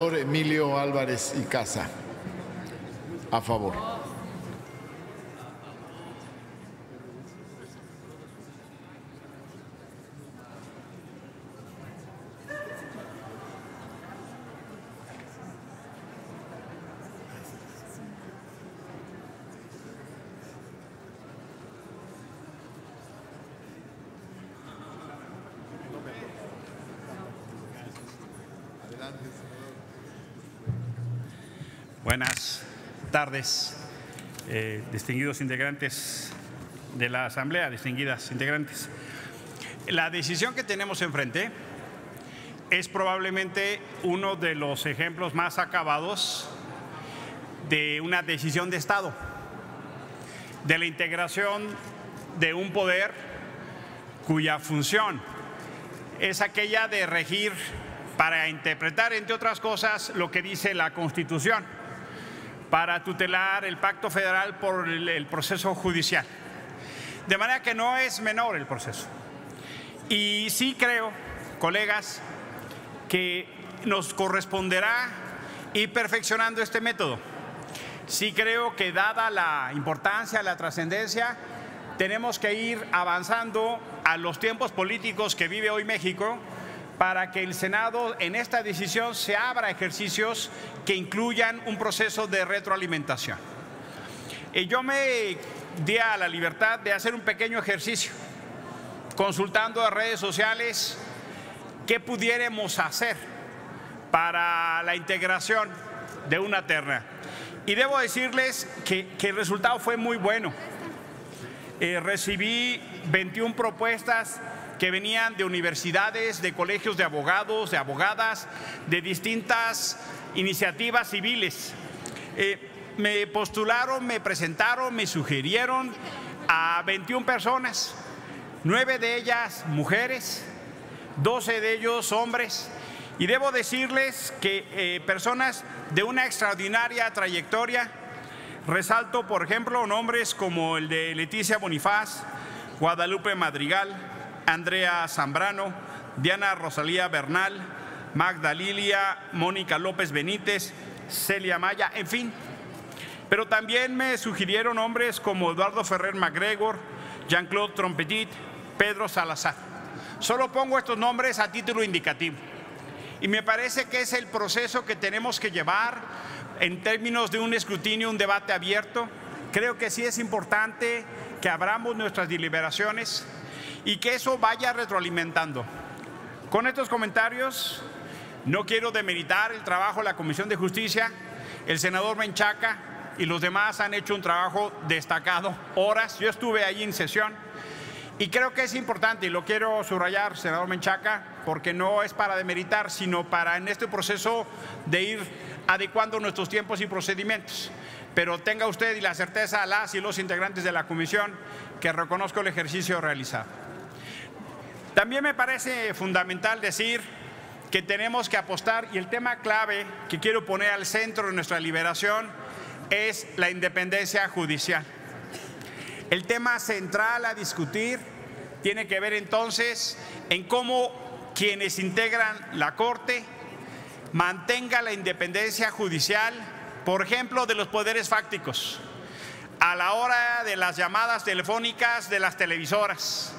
Emilio Álvarez y Casa. A favor. Buenas tardes, eh, distinguidos integrantes de la Asamblea, distinguidas integrantes. La decisión que tenemos enfrente es probablemente uno de los ejemplos más acabados de una decisión de Estado, de la integración de un poder cuya función es aquella de regir para interpretar, entre otras cosas, lo que dice la Constitución para tutelar el pacto federal por el, proceso judicial. De manera que no es menor el proceso. Y sí creo, colegas, que nos corresponderá ir perfeccionando este método. Sí creo que dada la importancia, la trascendencia, tenemos que ir avanzando a los tiempos políticos que vive hoy México para que el Senado en esta decisión se abra ejercicios que incluyan un proceso de retroalimentación. Y yo me di a la libertad de hacer un pequeño ejercicio, consultando a redes sociales qué pudiéramos hacer para la integración de una terna. Y debo decirles que, el resultado fue muy bueno. Eh, recibí 21 propuestas que venían de universidades, de colegios de abogados, de abogadas, de distintas iniciativas civiles. Eh, me postularon, me presentaron, me sugirieron a 21 personas, nueve de ellas mujeres, 12 de ellos hombres. Y debo decirles que eh, personas de una extraordinaria trayectoria, resalto por ejemplo nombres como el de Leticia Bonifaz, Guadalupe Madrigal, Andrea Zambrano, Diana Rosalía Bernal, Magda Lilia, Mónica López Benítez, Celia Maya, en fin. Pero también me sugirieron hombres como Eduardo Ferrer MacGregor, Jean-Claude Trompetit, Pedro Salazar. Solo pongo estos nombres a título indicativo. Y me parece que es el proceso que tenemos que llevar en términos de un escrutinio, un debate abierto. Creo que sí es importante que abramos nuestras deliberaciones y que eso vaya retroalimentando. Con estos comentarios, no quiero demeritar el trabajo de la Comisión de Justicia, el senador Menchaca y los demás han hecho un trabajo destacado, horas, yo estuve allí en sesión y creo que es importante y lo quiero subrayar, senador Menchaca, porque no es para demeritar, sino para en este proceso de ir adecuando nuestros tiempos y procedimientos. Pero tenga usted y la certeza, las y los integrantes de la comisión, que reconozco el ejercicio realizado. También me parece fundamental decir que tenemos que apostar y el tema clave que quiero poner al centro de nuestra liberación es la independencia judicial. El tema central a discutir tiene que ver entonces en cómo quienes integran la Corte mantenga la independencia judicial, por ejemplo, de los poderes fácticos, a la hora de las llamadas telefónicas de las televisoras,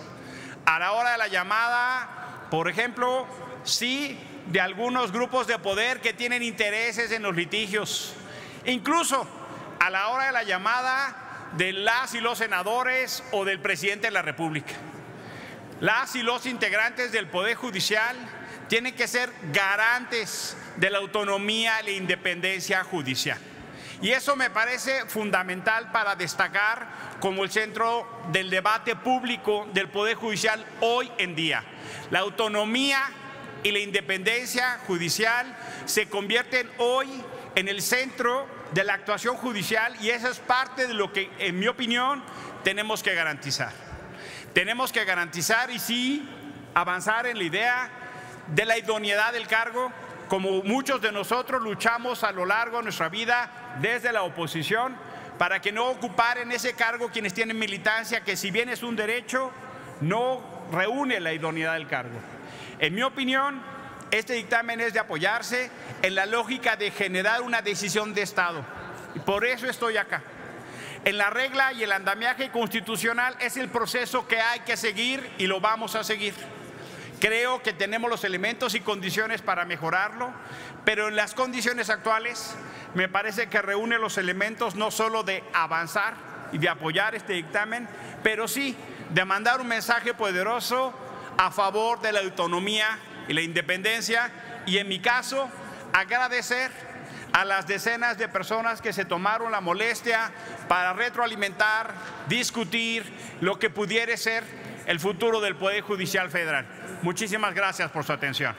a la hora de la llamada, por ejemplo, sí, de algunos grupos de poder que tienen intereses en los litigios, incluso a la hora de la llamada de las y los senadores o del presidente de la República. Las y los integrantes del Poder Judicial tienen que ser garantes de la autonomía y la independencia judicial. Y eso me parece fundamental para destacar como el centro del debate público del Poder Judicial hoy en día. La autonomía y la independencia judicial se convierten hoy en el centro de la actuación judicial y eso es parte de lo que, en mi opinión, tenemos que garantizar. Tenemos que garantizar y sí avanzar en la idea de la idoneidad del cargo, como muchos de nosotros luchamos a lo largo de nuestra vida desde la oposición para que no ocuparen ese cargo quienes tienen militancia, que si bien es un derecho, no reúne la idoneidad del cargo. En mi opinión, Este dictamen es de apoyarse en la lógica de generar una decisión de Estado. Y por eso estoy acá. En la regla y el andamiaje constitucional es el proceso que hay que seguir y lo vamos a seguir. Creo que tenemos los elementos y condiciones para mejorarlo, pero en las condiciones actuales me parece que reúne los elementos no solo de avanzar y de apoyar este dictamen, pero sí de mandar un mensaje poderoso a favor de la autonomía y la independencia y en mi caso agradecer a las decenas de personas que se tomaron la molestia para retroalimentar, discutir lo que pudiera ser el futuro del Poder Judicial Federal. Muchísimas gracias por su atención.